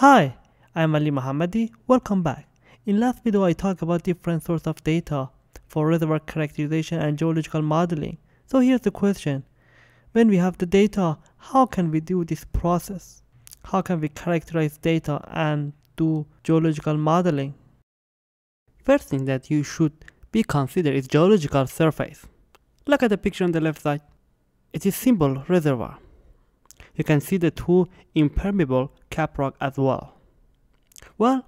Hi, I'm Ali Mohammadi. Welcome back. In last video I talked about different sources of data for reservoir characterization and geological modeling. So here's the question. When we have the data, how can we do this process? How can we characterize data and do geological modeling? First thing that you should be considered is geological surface. Look at the picture on the left side. It is simple reservoir. You can see the two impermeable cap rock as well. Well,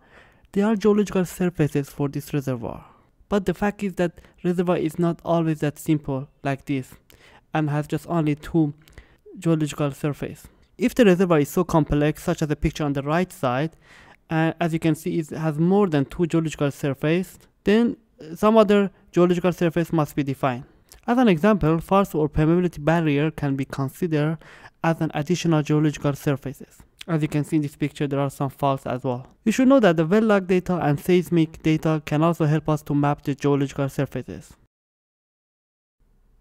there are geological surfaces for this reservoir. But the fact is that reservoir is not always that simple like this and has just only two geological surface. If the reservoir is so complex, such as the picture on the right side, uh, as you can see it has more than two geological surface, then some other geological surface must be defined. As an example, faults or permeability barrier can be considered as an additional geological surfaces. As you can see in this picture, there are some faults as well. You should know that the well log data and seismic data can also help us to map the geological surfaces.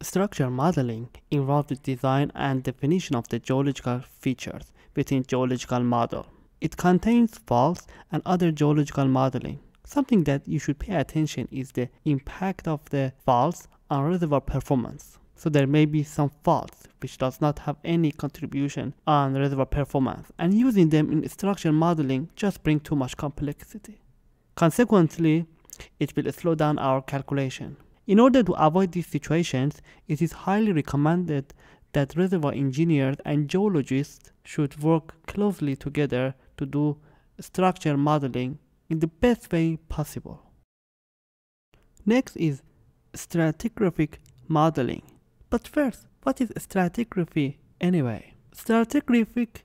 Structure modeling involves the design and definition of the geological features within geological model. It contains faults and other geological modeling. Something that you should pay attention is the impact of the faults on reservoir performance. So there may be some faults which does not have any contribution on reservoir performance and using them in structure modeling just bring too much complexity. Consequently, it will slow down our calculation. In order to avoid these situations, it is highly recommended that reservoir engineers and geologists should work closely together to do structure modeling in the best way possible. Next is stratigraphic modeling. But first, what is stratigraphy anyway? Stratigraphic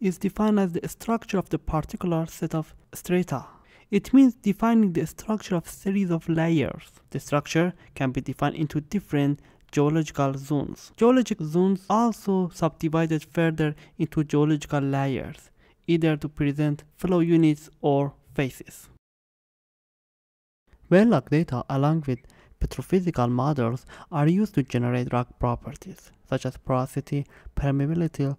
is defined as the structure of the particular set of strata it means defining the structure of series of layers. The structure can be defined into different geological zones. Geological zones also subdivided further into geological layers, either to present flow units or facies. Well log data along with petrophysical models are used to generate rock properties such as porosity, permeability,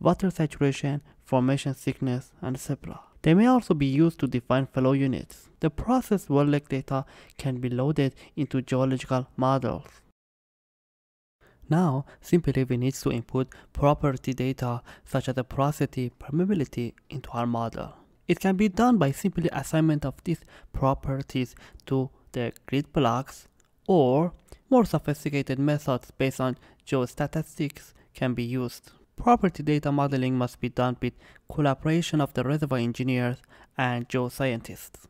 water saturation, formation thickness, and etc. They may also be used to define flow units. The processed well log data can be loaded into geological models. Now, simply we need to input property data such as the porosity, permeability into our model. It can be done by simply assignment of these properties to the grid blocks or more sophisticated methods based on geostatistics can be used. Property data modeling must be done with collaboration of the reservoir engineers and geoscientists.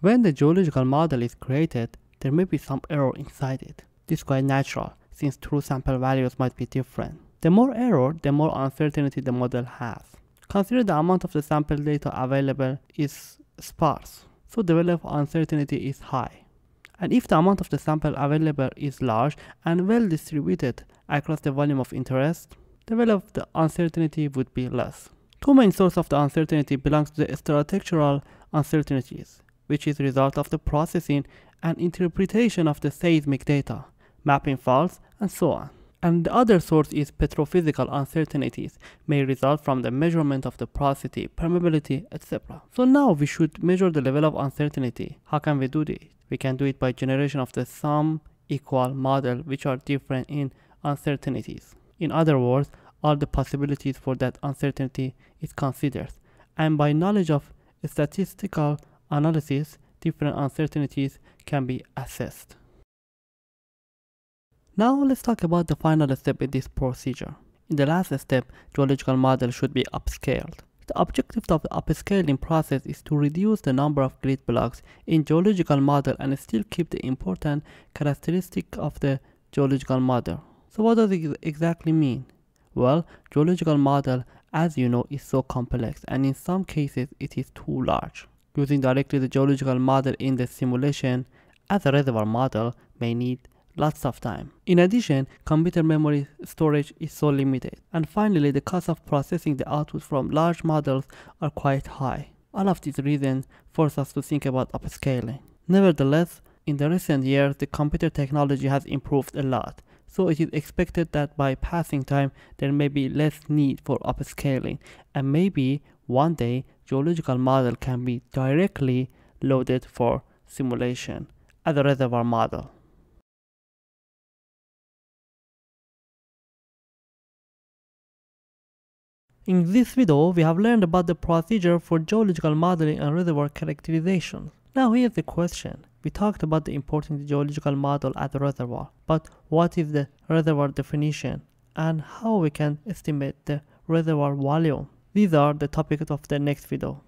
When the geological model is created, there may be some error inside it. This is quite natural, since true sample values might be different. The more error, the more uncertainty the model has. Consider the amount of the sample data available is sparse, so the level of uncertainty is high. And if the amount of the sample available is large and well distributed across the volume of interest, the value of the uncertainty would be less. Two main sources of the uncertainty belongs to the structural uncertainties, which is result of the processing and interpretation of the seismic data, mapping faults, and so on. And the other source is petrophysical uncertainties, may result from the measurement of the porosity, permeability, etc. So now we should measure the level of uncertainty. How can we do this? We can do it by generation of the sum equal model which are different in uncertainties. In other words, all the possibilities for that uncertainty is considered. And by knowledge of statistical analysis, different uncertainties can be assessed. Now let's talk about the final step in this procedure. In the last step, geological model should be upscaled. The objective of the upscaling process is to reduce the number of grid blocks in geological model and still keep the important characteristic of the geological model. So what does it exactly mean? Well, geological model as you know is so complex and in some cases it is too large. Using directly the geological model in the simulation as a reservoir model may need lots of time. In addition, computer memory storage is so limited. And finally, the cost of processing the output from large models are quite high. All of these reasons force us to think about upscaling. Nevertheless, in the recent years, the computer technology has improved a lot. so it is expected that by passing time there may be less need for upscaling and maybe one day geological model can be directly loaded for simulation as a reservoir model. In this video, we have learned about the procedure for geological modeling and reservoir characterization. Now here's the question. We talked about the important geological model at the reservoir, but what is the reservoir definition and how we can estimate the reservoir volume? These are the topics of the next video.